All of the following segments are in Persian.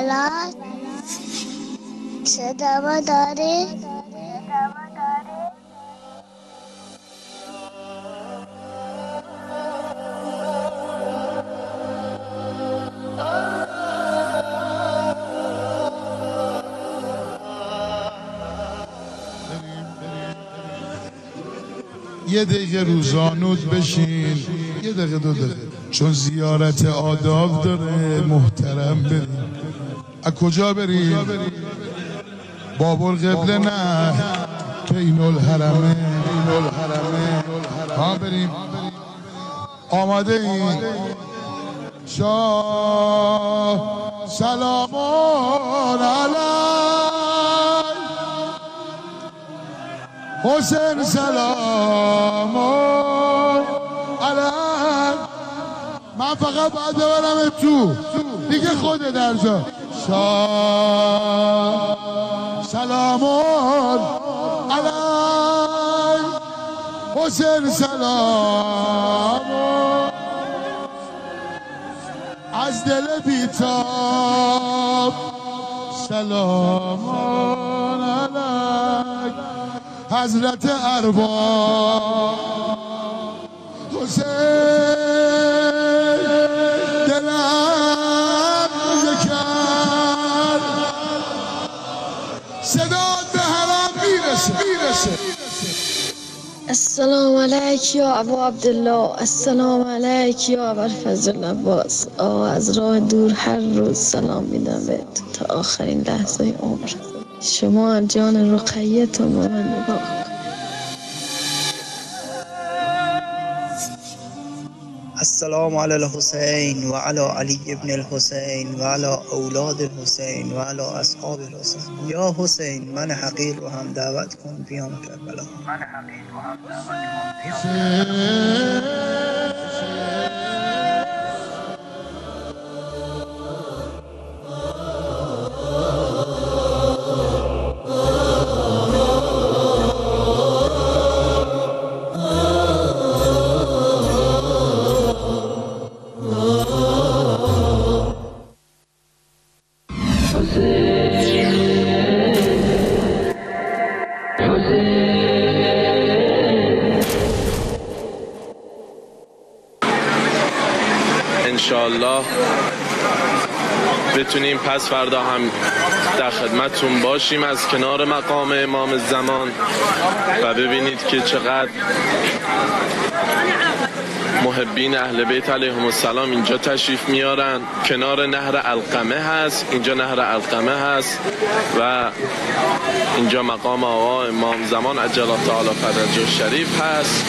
کربلا صدا ما داری؟ یه دقیقه روزانود بشین. یه دقیقه دو دقیقه. چون زیارت آداب داره محترم بریم از کجا بریم؟ بابر قبله نه. که این الحرمه. ها بریم. آماده این شاه سلامان علی. حسین سلامان علی. من فقط باید ببرم تو. دیگه خود در جا شاه. سلامان علی. حسین سلامان از دل بیتاب. سلامان علیک حضرت ارباب. حسین السلام علیک یا ابو عبدالله السلام علیک یا ابوالفضل عباس آقا از راه دور هر روز سلام میدم به تا آخرین لحظه عمر شما جان رقیتون به من نگاه السلام على الحسين وعلى علي بن الحسين وعلى اولاد الحسين وعلى اصحاب الحسين یا حسین من حقیر رو هم دعوت کن بیام کربلا. انشالله بتونیم پس فردا هم در خدمتتون باشیم از کنار مقام امام زمان و ببینید که چقدر محبین اهل بیت علیهم السلام اینجا تشریف میارن. کنار نهر القمه هست اینجا نهر القمه هست و اینجا مقام آقا امام زمان عجل تعالی فرجه شریف هست.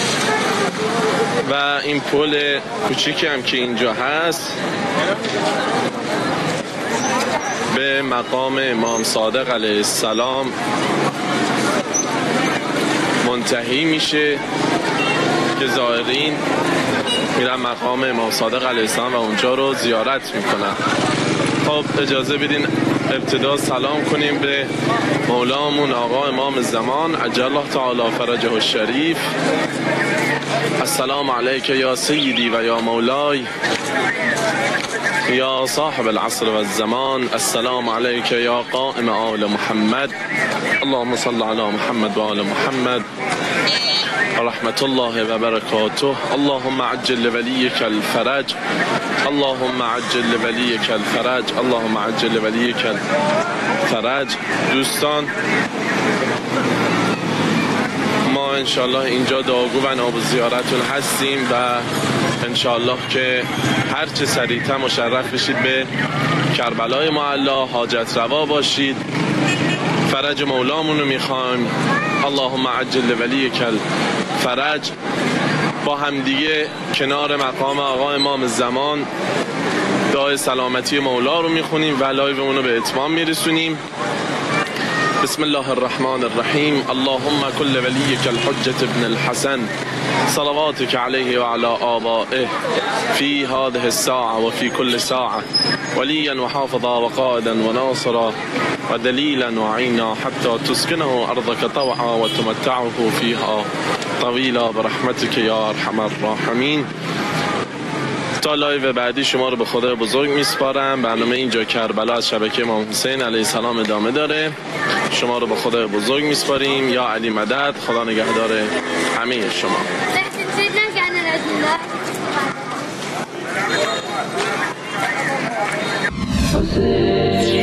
و این پل کوچیکی هم که اینجا هست. به مقام امام صادق علیه السلام. منتهی میشه که زائرین میرن مقام امام صادق علیه السلام و اونجا رو زیارت می‌کنن. خب اجازه بدین ابتدا سلام کنیم به مولامون آقا امام زمان عجل الله تعالی فرجه الشریف. السلام علیک یا سیدی و یا مولای. یا صاحب العصر و الزمان السلام علیک یا قائم آل محمد. اللهم صل علی محمد و آل محمد. رحمة الله وبركاته. اللهم عجل لوليك الفرج. اللهم عجل لوليك الفرج. اللهم عجل لوليك الفرج. دوستان ما انشالله اینجا دعاگو و نایب‌الزیاره‌تون هستیم و انشالله که هرچه سریعتر مشرف بشید به کربلای معلا حاجت روا باشید. فرج مولامون رو می‌خوایم. اللهم عجل لوليك الفرج. با همدیگه کنار مقام آقا امام زمان. دعای سلامتی مولا رو می‌خونیم و live مون رو به اتمام میرسونیم. بسم الله الرحمن الرحيم. اللهم كن لوليك الحجة ابن الحسن. صلواتك عليه وعلى آبائه في هذه الساعة وفي كل ساعة. وليا وحافظا وقائدا وناصرا ودليلا وعينا حتى تسكنه أرضك طوعا وتمتعه فيها طويلا برحمتك يا أرحم الراحمين. تا live بعدی شما رو به خدای بزرگ میسپارم. برنامه اینجا کربلا از شبکه امام حسین علیه السلام ادامه داره. شما رو به خدای بزرگ میسپاریم. یا علی مدد خدا نگهدار همه شما. السلام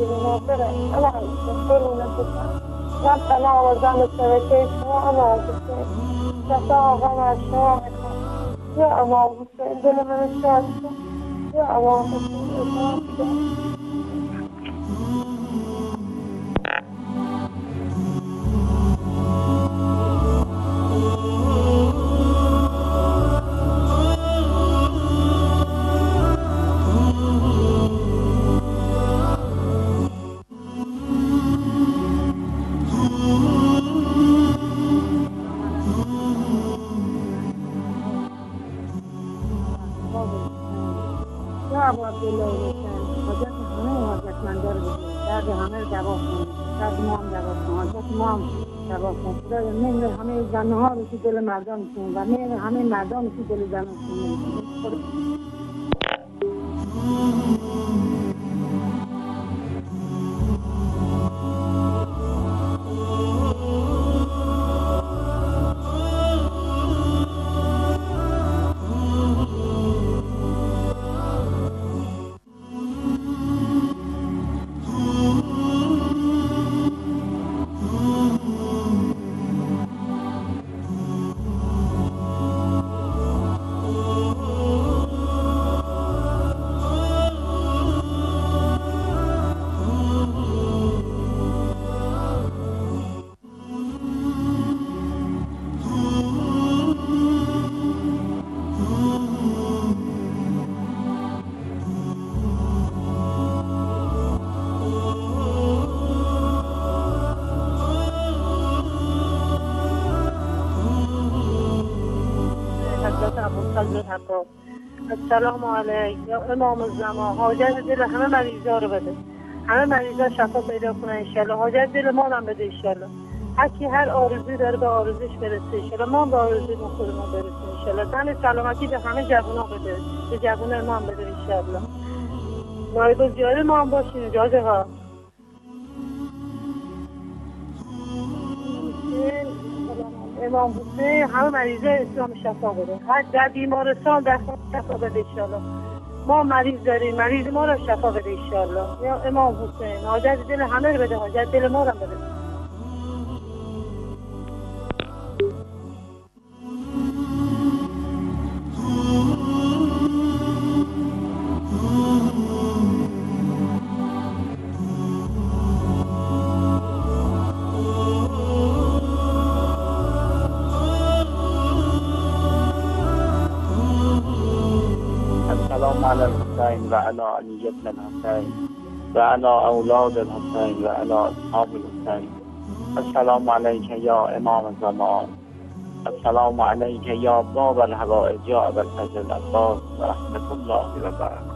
المناطق أنا دكتور منفسة ما تناول دعم الشبكات هو أنا دكتور تتعب أنا الشوارع يا الله دكتور إذا لما مش يا الله دكتور دل مردانشون و همه رو تو دل زنانشون السلام علیک یا امام الزمان. حاجت دل همه مریضا رو بده. همه مریضا شفا پیدا کنن انشالله حاجت دل ما هم بده انشالله هر کی هر آرزوی داره به آرزوش برسه انشالله ما هم به آرزوی ما خودمون برسه انشالله تن سلامتی به همه جوونا بده. به جوون ما هم بده انشالله نایب زیاره ما هم باشین. اجازه ها. امام حسین همه مریضه اسلام شفا بده در بیمارستان در شفا بده ایشالله ما مریض داریم مریض ما رو شفا بده ایشالله یا امام حسین حاجت دل همه بده حاجت دل ما هم بده. على الحسين وعلى بن الحسين وعلى أولاد الحسين وعلى أصحاب الحسين. السلام عليك يا إمام الزمان. السلام عليك يا باب الحوائج يا أبا الفضل العباس. ورحمة الله وبركاته.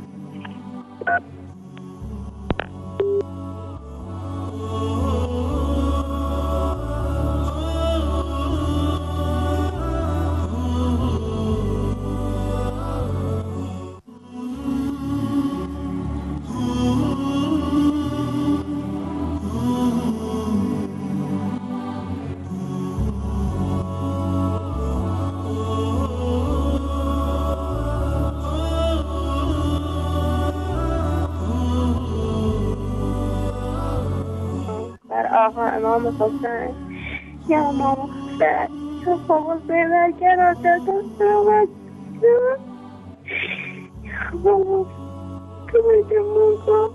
آقا امام حسین. یا امام حسین بابا زینر گراته دست آمد یا بابا کمیتمون کن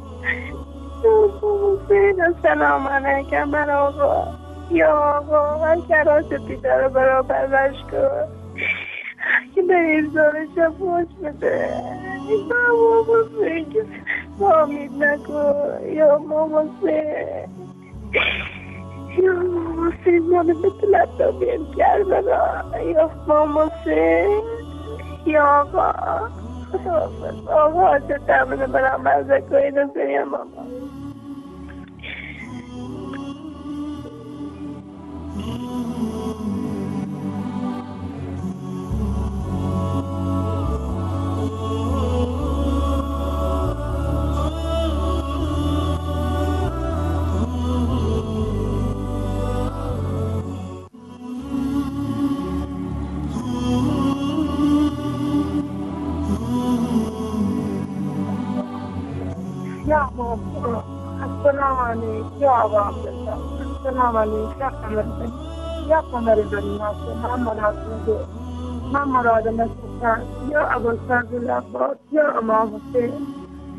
یا بابا زین السلام علیکم بر آقا. یا آقا من کراش بیدار برابر بش کن. که به این زارش پوش بده. بابا زین که فامید نکن. یا ماما سین منو به طلب بیم کربلا یا ماما سین یا آقا خداحافظ آقا حاجت امنه برم مرزه کنی نزدی یا علیکم یا آقا عبدالله السلام علیکم یا قمر بنی یا قمر بنی ناصر من مراد نگو من مراد نسبتن یا ابوالفضل عباس یا امام حسین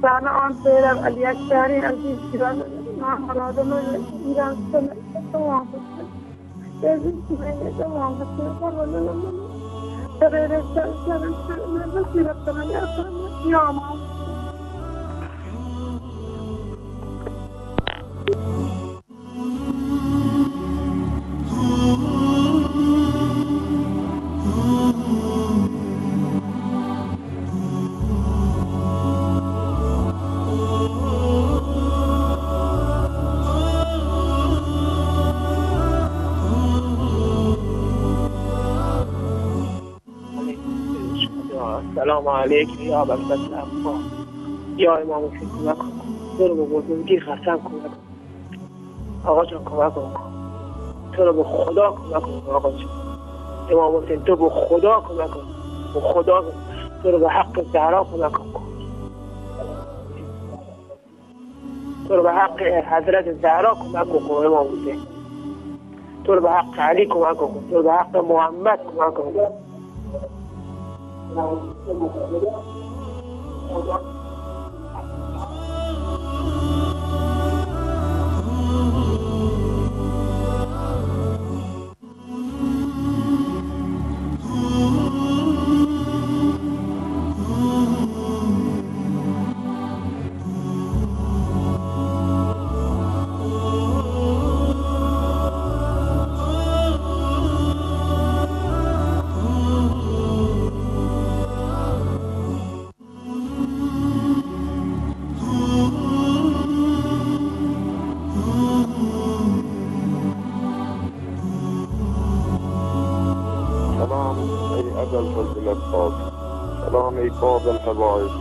سانا آن پیرم علی اکبری عزیز گران من مراد من ایران سنه امام حسین بزن سنه السلام علیکم یا الفضل عباس یا امام حسین کمک کن تو رو به بزرگی قسم کمک کن. آقا جان کمک کن. تو رو به خدا کمک کن آقا جان. امام حسین تو به خدا کمک کن. به خدا تو رو به حق زهرا کمک کن. تو رو به حق حضرت زهرا کمک کن امام حسین. تو رو به حق علی کمک کن. تو رو به حق محمد کمک کن. này nhưng mà sẽ biết باب الحوائج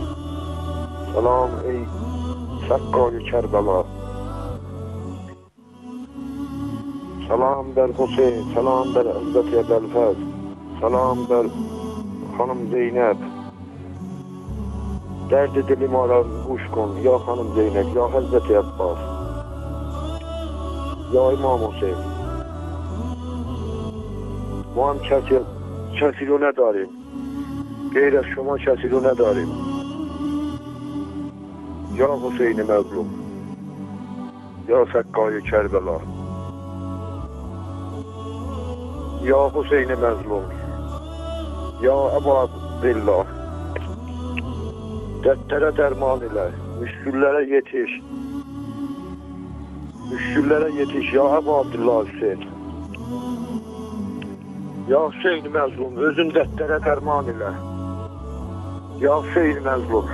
سلام ای سقای کربلا. سلام در حسین سلام در عزت ابوالفضل سلام در خانم زینب. درد دل ما را گوش کن یا خانم زینب یا حضرت عباس. یا امام حسین. ما هم کسی, کسی رو نداریم. غیر از شما کسی رو نداریم یا حسین مظلوم یا سقای کربلا یا حسین مظلوم یا ابا عبدالله dertlere derman ile, müşküllere yetiş. Müşküllere yetiş ya Ebu Abdullah Hüseyin. Ya Hüseyin məzlum, özün dertlere derman ile. یا سید مظلوم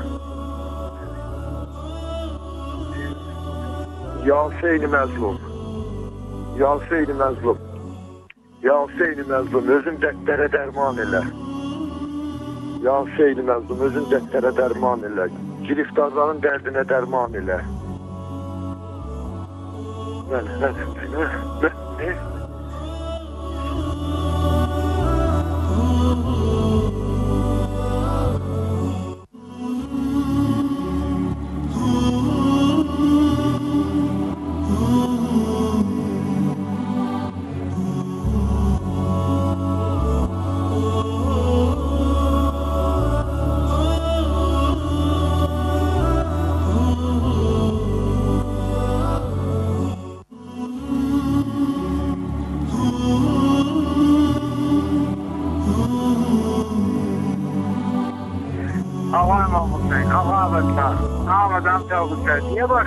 یا سید mezlum یا سید mezlum یا سید mezlum özün dəftərə dərman elə ya seyli məzlum, özün dəftərə dərman elə, giriftarların dərdinə dərman elə. Mən, mən, mən, mən, mən,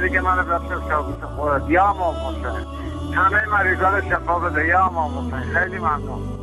دیگه من رفتم تابوت خورد. یا امام حسین همه مریضان شفا بده. یا امام حسین خیلی ممنون.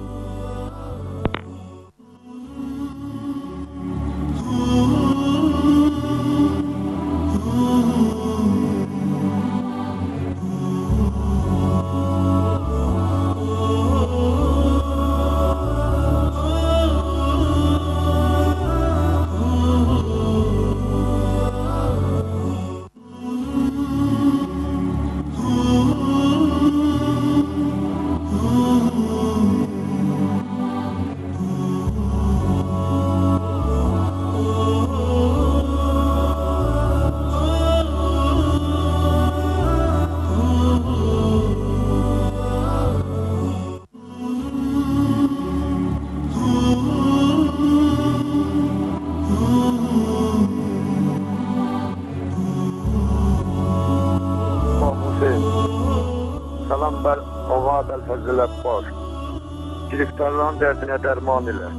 Giriftarların dərdinə dərman elə.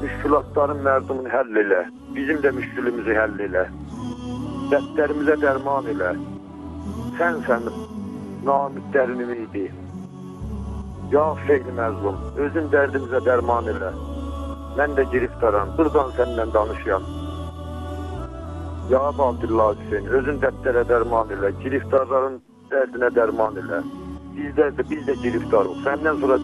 Müşkülatların mərdumun həll elə. Bizim də müşkülümüzü həll elə. Dərdlərimizə dərman elə. Sən sən namidlərin ümidi. Ya Hüseyin məzlum, özün dərdimizə dərman elə. Mən də giriftaram, buradan səninlə danışıram. Ya Abdullah Hüseyin, özün dərdlərə dərman elə, giriftarların dərdinə dərman elə. Bizlər də, biz də giriftarıq. Səndən sonra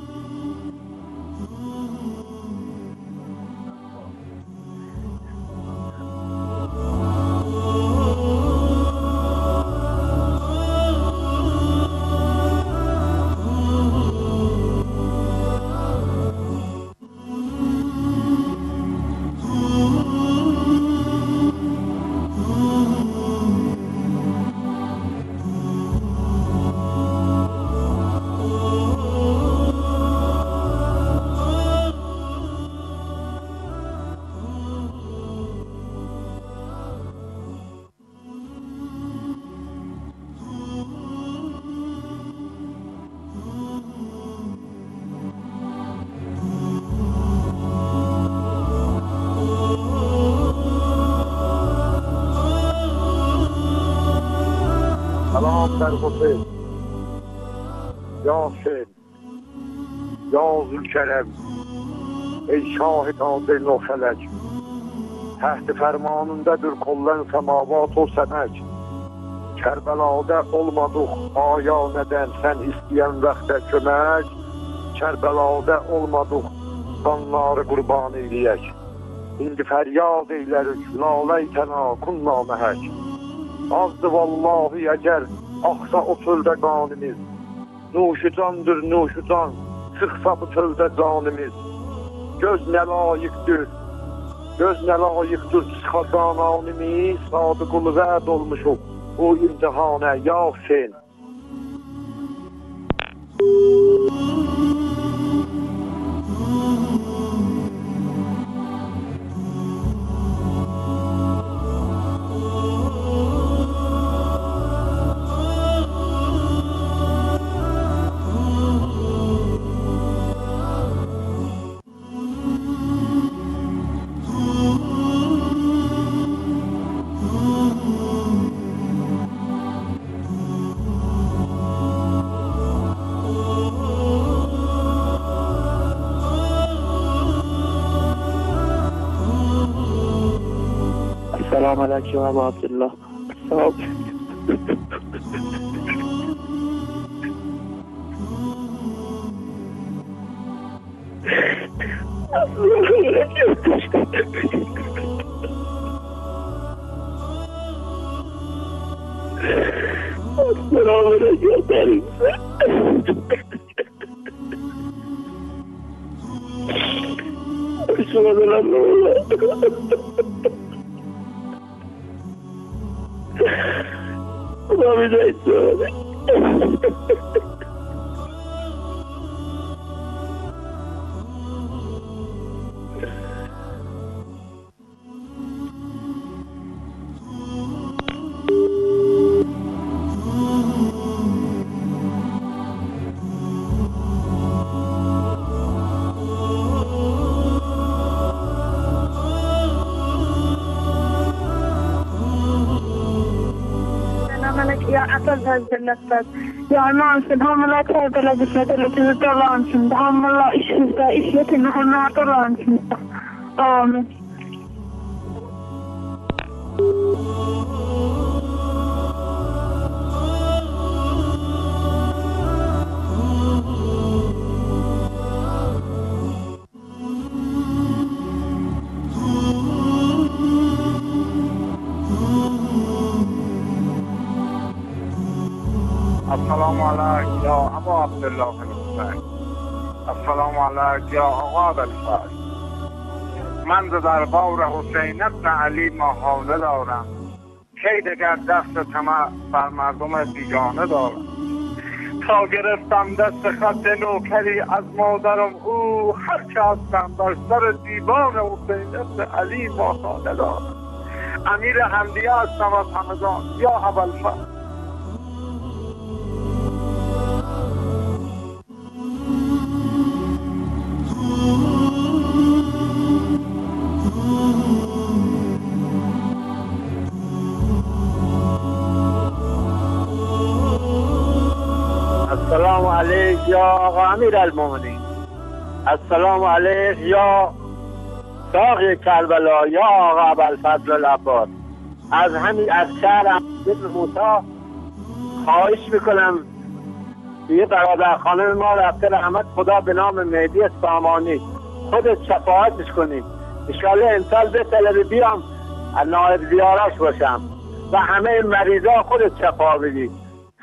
Der Hüseyin. Ya Hüseyin. Ya Zülkerem. Ey şahit adil o felek. Təhti fərmanındadır kollan semavat o səmək. Kərbəlada olmadıq ayanədən sən istəyən vaxtə kömək. Kərbəlada olmadıq qanları qurban eyləyək. İndi fəryad eylərik, laləytəna kunna məhək. Azdı vallahi əgər axsa o çöldə qanimiz. Nuşu candır, nuşu can, çıxsa bu çöldə canimiz. Göz nə layiqdir, göz nə layiqdir çıxa cananimiz. Sadıqul vəd olmuşuq bu imtihana ya Hüseyin. السلام علیکم یا ابا عبدالله السلام السلام اصل فضلت یا امام سبحان الله کربلا بسمت چیز دلانشون دهم الله işinizde işletin onlar dolansın amin السلام علیک یا ابا عبدالله الحسین السلام علیک یا آقا ابوالفضل من ز دربار حسین ابن علی ماهانه دارم کی دگر دست طمع بر مردم بیگانه دارم تا گرفتم دست خط نوکری از مادرم او هر که هستم بر سر دیوان حسین ابن علی ماهانه دارم امیر حمدیه هستم از همدان یا ابوالفضل آقا امیر المومنین السلام علیک یا ساقی کربلا یا آقا ابوالفضل العباس. از همین از شهر موسی خواهش می‌کنم یه برادر خانم ما رفته رحمت خدا به نام مهدی سامانی خودت شفاعتش کنیم. انشالله امسال به طلبه بیام نایب زیارش باشم. و همه مریضا خودت شفا بدی.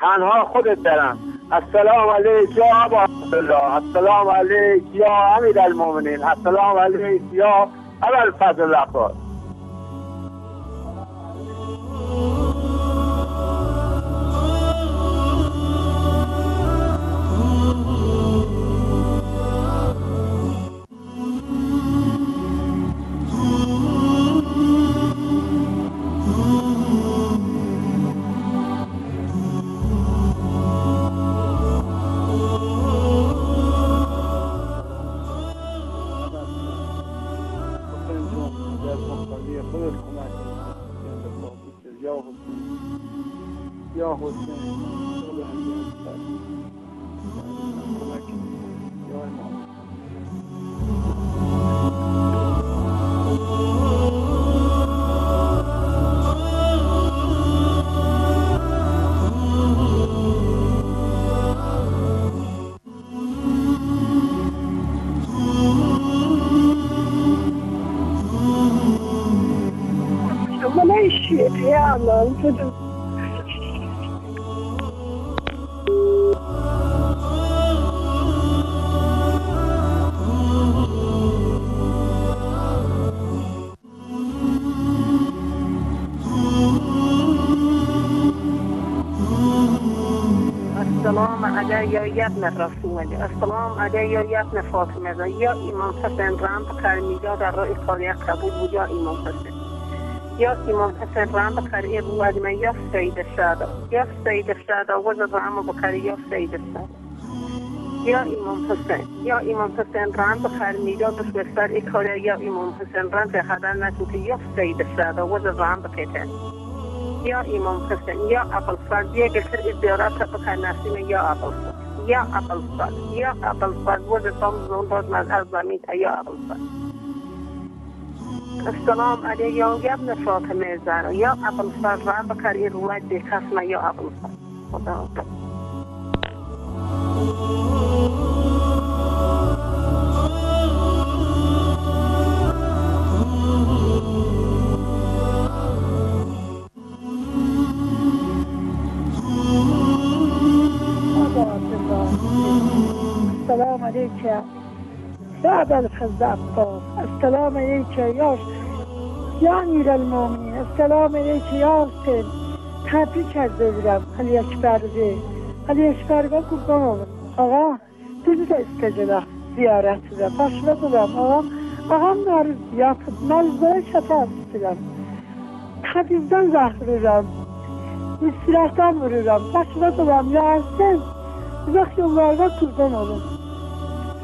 تنها خودت برم. السلام علیک یا ابا عبدالله. السلام علیک یا امیر المومنین السلام علیک یا ابا الفضل شده السلام علی یا ابن رسول الله السلام یا ابن فاطمه. یا امام حسین رحم بخیر میجا در راه کاری قبول بود یا امام امام حسین رحم بخیر ابو ادمه یا سید الشهدا یا سید الشهدا وزد رحم بخیر یا امام حسین یا امام حسین رحم بخیر میجا بسر کاری یا امام حسین رحم به خدر نتوتی یا سید الشهدا وزد رحم بخیر یا امام حسین یا ابوالفضل یا گسر ازدیارات بخیر نسیم یا ابوالفضل یا ابوالفضل یا ابوالفضل وزد تام زون داد من از زمین یا ابوالفضل السلام علی یا ابن فاطمه زهرا یا ابوالفضل رحم بخیر روایت به قسم یا ابوالفضل خدا. السلام عليك يا أبا الفز Esselamu Aleyke ya Ya Amiral Mumin, Esselamu Aleyke ya Hüseyin. Tebrik ederim Ali Ekber Bey. Ali Ekber Bey kurban olun. Ağa, bizi de istediler ziyaretine. Başladılar ağam. Ağam var yatıp mezbere şefa istiyorum. Kabirden zahırıram. İstirahtan vururam. Başladılar ya Hüseyin. Uzak yollarda kurban olun.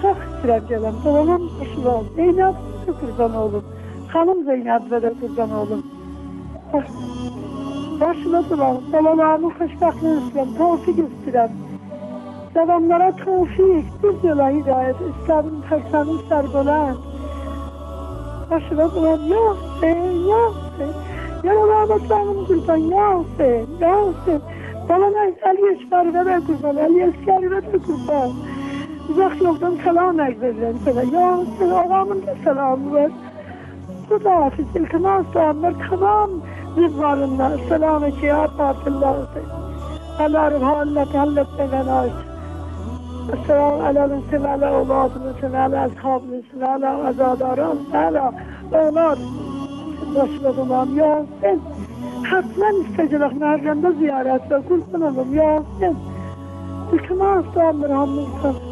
Çok istirah gelem. Dolanam başım oldu. Ey ne şu kurban oğlum. Hanım Zeynep'lere kurban oğlum. Başladılar. Balalarını kışlakla İslam. Tevfik istiyorum. Devamlara tevfik. Biz yola hidayet. İslam'ın taksanı serbolan. Başına duran ya Hüseyin, ya Hüseyin. Yaralarına tanım kurban ya Hüseyin, ya Hüseyin. Bana ne? El yeşkar ve kurban, el yeşkar ve kurban. وقت نبودم سلام نگذارم سلام. یا سر آقامون سلام بود. خدا حافظ الکناس تو هم بر کمام بزارم نه سلام که یا پاک الله سر هلا رو الله لکه هل بگناش سلام علا نسیم علا اولاد نسیم علا از خواب نسیم علا از آداران علا اولاد باش بگم هم یا سر حتما استجلق نرگم زیارت بکن کنم یا سر الکناس تو بر هم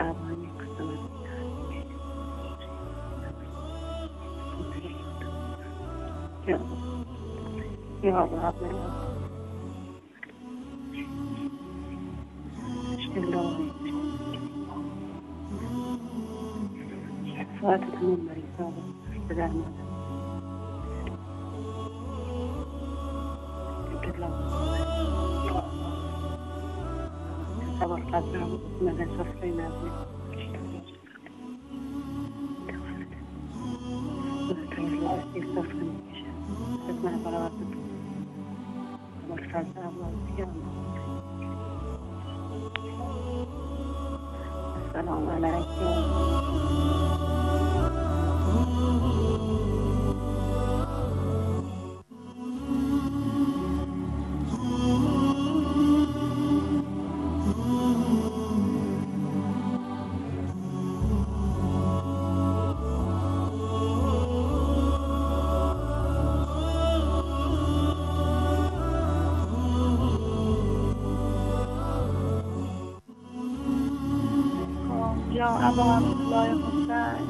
أيام شعبان يقسم یا یا رب الهی شفاعت تمام السلام عليكم ابا عبدالله حسین.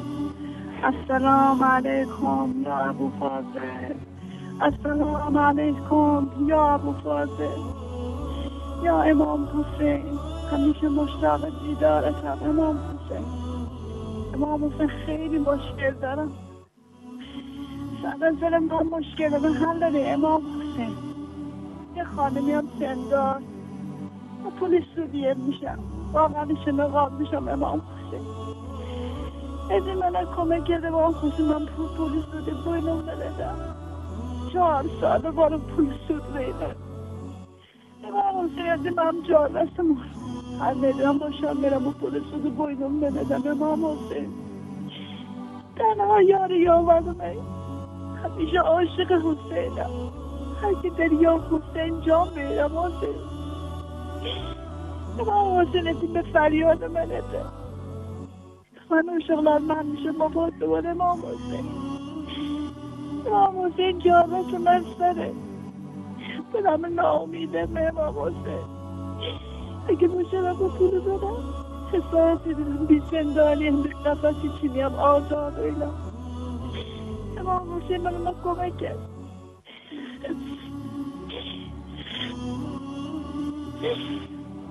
السلام علیکم یا ابو فاضل السلام علیکم یا ابو فاضل یا امام حسین. همیشه مشتاق دیدارتم امام حسین. امام حسین خیلی مشکل دارم. سر من مشکل به حل داری امام حسین. یه خانمی هم سندار و پول سودیه میشم. واقعا نقاب میشم امام حسین ازی من کمک کرده با خوشی من پول پول سودی بوینم ندادم چهار سال بارو پول سود ریدم امام حسین ازی من جار بستم هر می‌دونم باشم میرم و پول سود بوینم ندادم امام حسین تنها یاری یاورم همیشه عاشق حسینم. هر کی در یا حسین جان بیرم حسین امام حسین ازی به فریاد منه. من اون شغلات من میشه با دوباره امام حسین امام حسین جامعتون از سره. بدم ناامیده به امام حسین اگه میشه با پول بدم حساسی دیدم بی زندانی نفسی چینی هم آزاد و اینا. امام حسین من ما کمک کرد.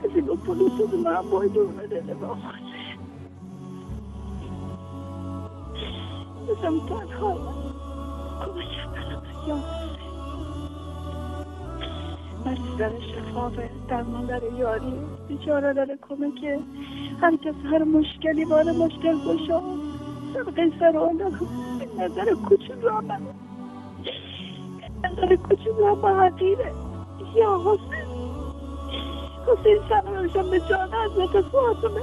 از این پول شده من باید اومده امام حسین بزم تنها کمکم برم یا مریض داره شفافه درمان داره یاری بیچاره داره کمکه هر کس هر مشکلی باره مشکل گشا صدقه سر آدم نظر را من نظر را من حقیره یا حسین حسین سلامشم به جان حضرت فاطمه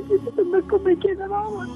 به جان مادرم me come queda vamos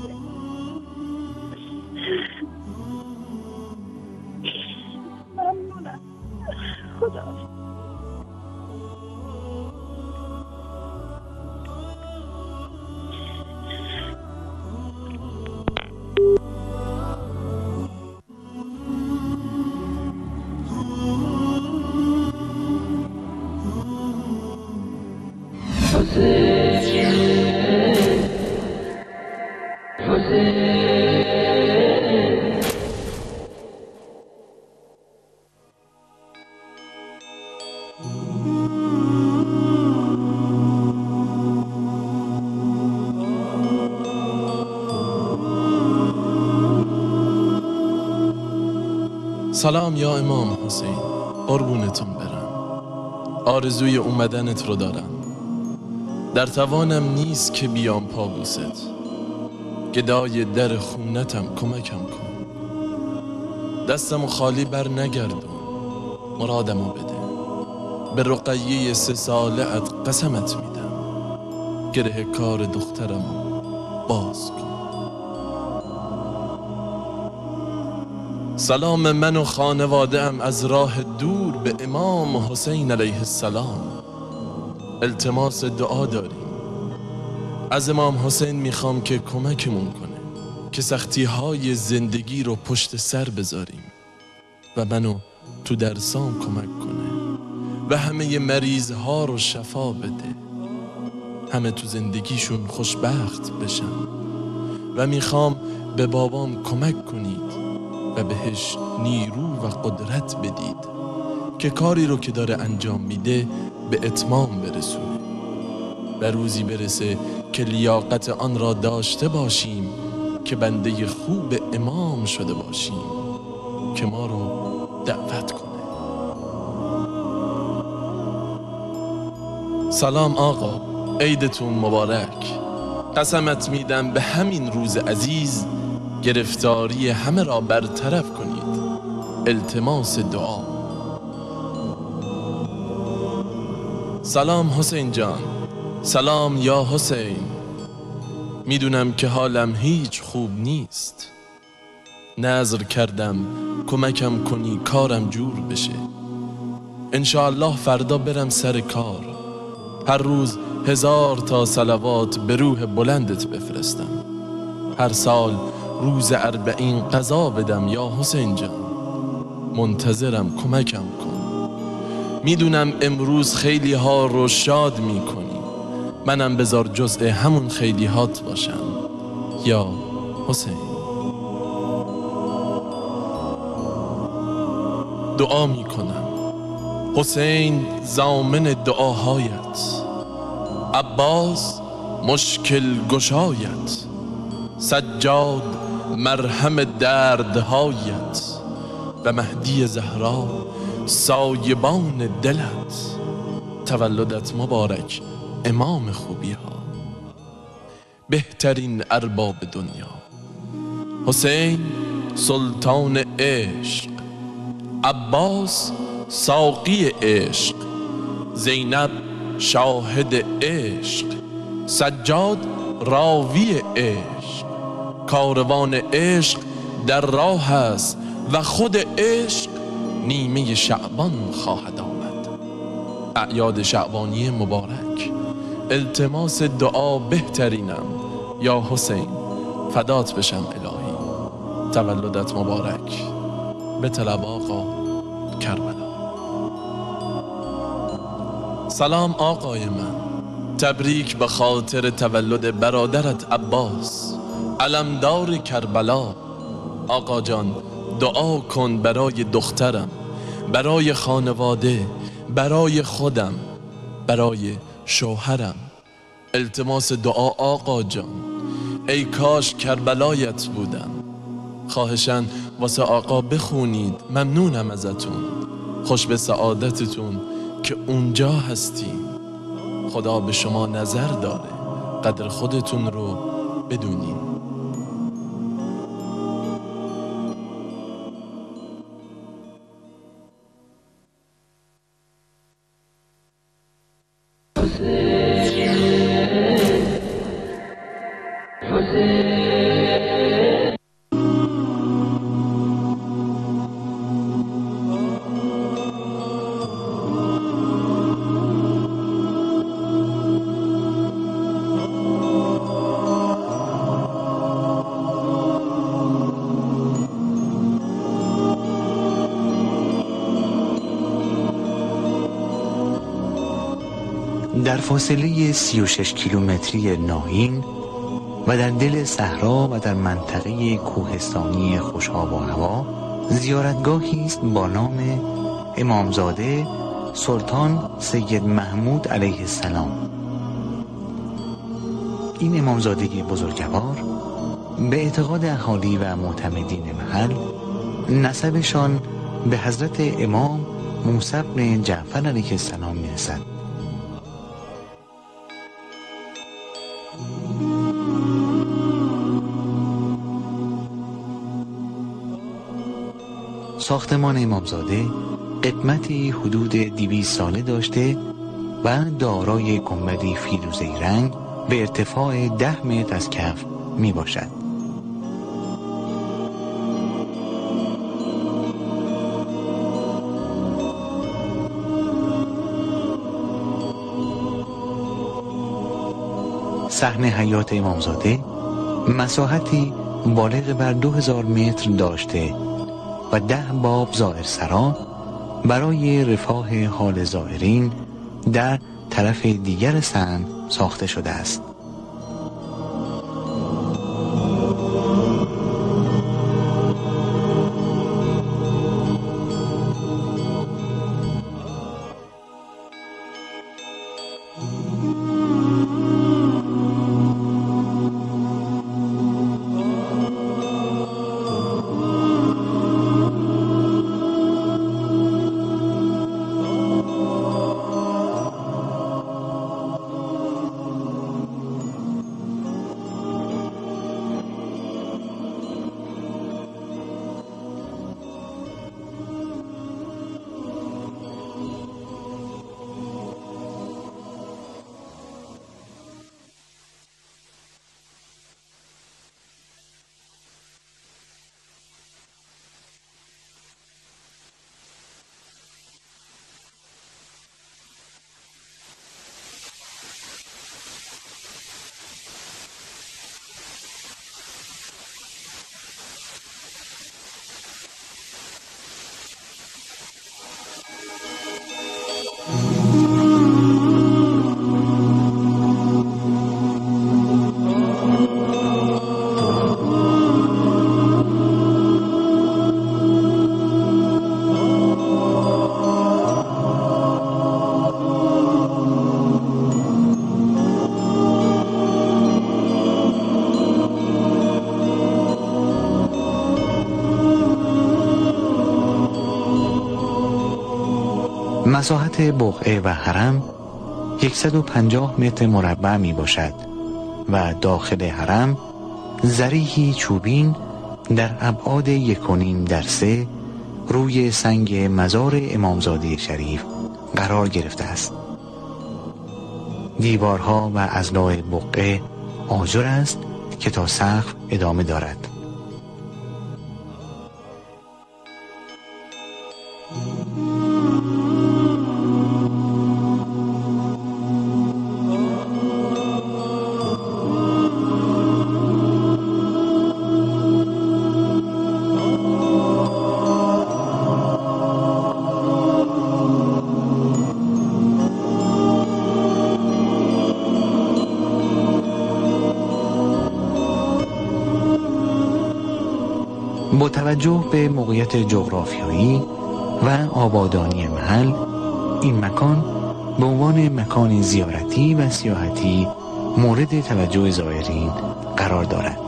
سلام یا امام حسین قربونتون برم. آرزوی اومدنت رو دارم. در توانم نیست که بیام پابوست. گدای در خونتم کمکم کن. دستم خالی بر نگردون. مرادمو بده. به رقیه سه ساله ات قسمت میدم. گره کار دخترم باز کن. سلام من و خانواده ام از راه دور به امام حسین علیه السلام. التماس دعا داریم. از امام حسین می‌خوام که کمکمون کنه که سختی های زندگی رو پشت سر بذاریم و منو تو درسام کمک کنه و همه مریض ها رو شفا بده. همه تو زندگیشون خوشبخت بشن و می‌خوام به بابام کمک کنید. و بهش نیرو و قدرت بدید که کاری رو که داره انجام میده به اتمام برسونه. و روزی برسه که لیاقت آن را داشته باشیم که بنده خوب امام شده باشیم که ما رو دعوت کنه. سلام آقا عیدتون مبارک. قسمت میدم به همین روز عزیز گرفتاری همه را برطرف کنید. التماس دعا. سلام حسین جان. سلام یا حسین. می‌دونم که حالم هیچ خوب نیست. نظر کردم کمکم کنی کارم جور بشه. انشاءالله فردا برم سر کار. هر روز هزار تا سلوات به روح بلندت بفرستم. هر سال روز اربعین قضا بدم یا حسین جان. منتظرم کمکم کن. می‌دونم امروز خیلی ها رو شاد می‌کنی. منم بذار جزء همون خیلی هات باشم. یا حسین. دعا می‌کنم. حسین زامن دعاهایت. عباس مشکل گشایت. سجاد مرهم دردهایت و مهدی زهرا سایبان دلت. تولدت مبارک امام خوبی ها بهترین ارباب دنیا. حسین سلطان عشق. عباس ساقی عشق. زینب شاهد عشق. سجاد راوی عشق. کاروان عشق در راه است و خود عشق نیمه شعبان خواهد آمد. اعیاد شعبانی مبارک. التماس دعا بهترینم. یا حسین فدات بشم الهی. تولدت مبارک. به طلب آقا کربلا. سلام آقای من. تبریک به خاطر تولد برادرت عباس. علمدار کربلا آقا جان دعا کن برای دخترم برای خانواده برای خودم برای شوهرم. التماس دعا آقا جان ای کاش کربلایت بودم. خواهشن واسه آقا بخونید ممنونم ازتون. خوش به سعادتتون که اونجا هستیم. خدا به شما نظر داره قدر خودتون رو بدونین. فاصله 36 کیلومتری ناهین و در دل صحرا و در منطقه کوهستانی خوشاب و هوا زیارتگاهی است با نام امامزاده سلطان سید محمود علیه السلام. این امامزاده بزرگوار به اعتقاد اهالی و معتمدین محل نسبشان به حضرت امام موسی بن جعفر علیه السلام می‌رسد. ساختمان امامزاده قدمتی حدود دیویس ساله داشته و دارای گنبدی فیروزه‌ای رنگ به ارتفاع ده متر از کف می باشد. صحن حیات امامزاده مساحتی بالغ بر دو هزار متر داشته و ده باب زائر سرا برای رفاه حال زائرین در طرف دیگر سن ساخته شده است. مساحت بقعه و حرم 150 متر مربع می باشد و داخل حرم زریحی چوبین در ابعاد یکونیم در سه روی سنگ مزار امامزاده شریف قرار گرفته است. دیوارها و ازلاع بقعه آجر است که تا سقف ادامه دارد. توجه به موقعیت جغرافیایی و آبادانی محل این مکان به عنوان مکان زیارتی و سیاحتی مورد توجه زائرین قرار دارد.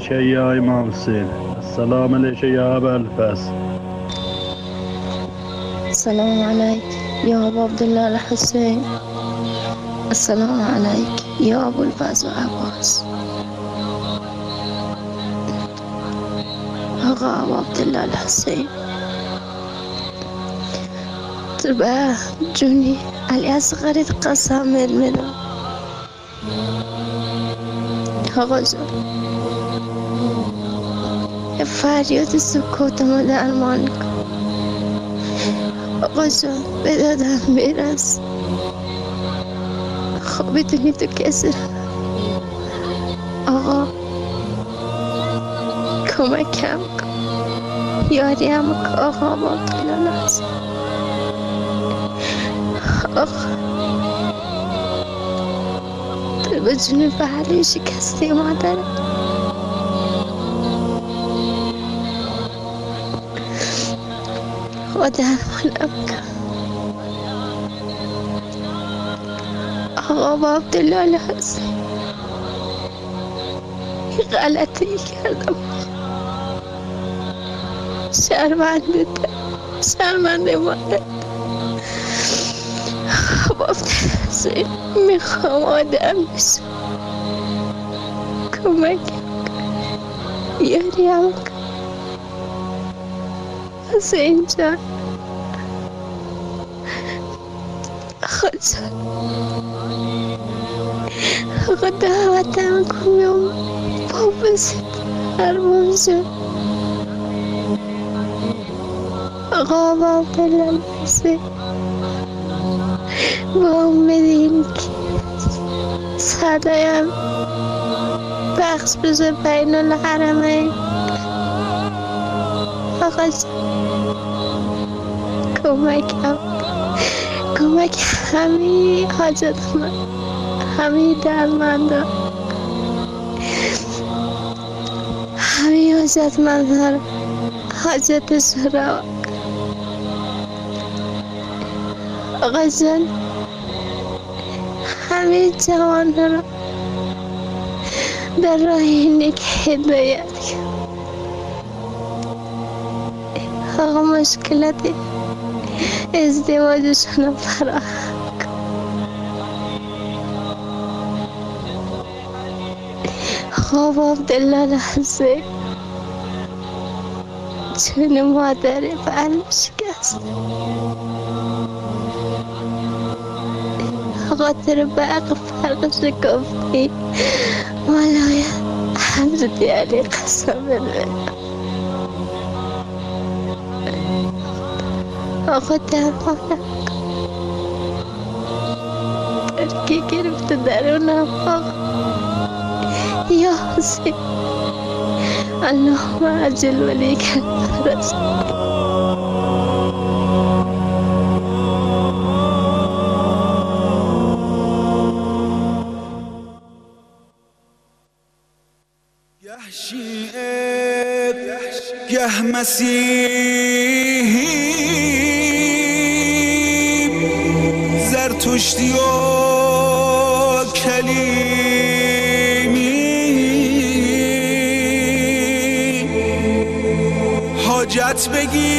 عليك يا إمام حسين السلام عليك يا أبا الفاس السلام عليك يا أبو عبد الله الحسين السلام عليك يا أبو الفاز وعباس آقا أبو عبد الله الحسين تبقى جوني الأصغر قسم منه جان فریاد سکوتمو درمان کن آقا جان به دادم برس خب بدونی تو کسی آقا کمکم کن. یاریم کن آقا با هست آقا تو به جون بله شکسته مادرم درمانم کن آقا با عبدالله هست غلطی کردم شرمنده شرمنده مادر با حسین می‌خوام آدم بشم کمک یاریم کن حسین جان خدا آقا دعوتم کن بیام با بسید هر موضوع آقا عبدالله بسید با امیدین که صدایم پخش بشه بین الحرمین آقا کمکم. کمک همه حاجت من همه درمنده همه حاجت من داره حاجتش رو آقا جان همه جوان رو در راه نیک هدایت کن. آقا مشکلات ازدواجشون رو فراهم خواب عبدالله لحظه چون مادر بل شکست. خاطر برق فرق شکافتی مولای حضرت علی قسم بده. أخذتها من فضلك أرجيك أنا بتدارونها فضلك يا حسين. اللهم أجل وليك الفرج يا حشيت يا مسير حاجت بگیرد